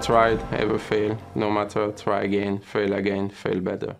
tried, ever fail. No matter, try again, fail again, fail better.